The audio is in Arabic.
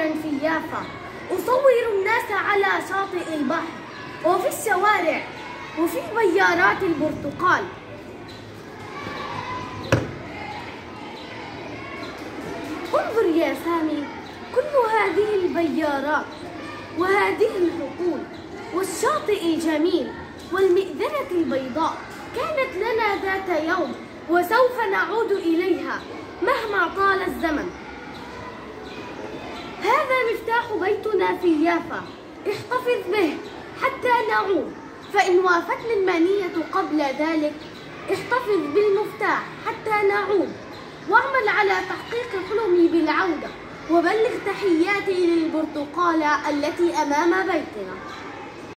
مصورا في يافا أصور الناس على شاطئ البحر وفي الشوارع وفي بيارات البرتقال. انظر يا سامي كل هذه البيارات وهذه الحقول والشاطئ الجميل والمئذنة البيضاء كانت لنا ذات يوم وسوف نعود إليها مهما طال الزمن. مفتاح بيتنا في يافا. احتفظ به حتى نعود. فإن وافتني المانية قبل ذلك احتفظ بالمفتاح حتى نعود. واعمل على تحقيق حلمي بالعودة. وبلغ تحياتي للبرتقالة التي أمام بيتنا.